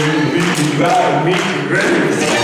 you, you gotta meet.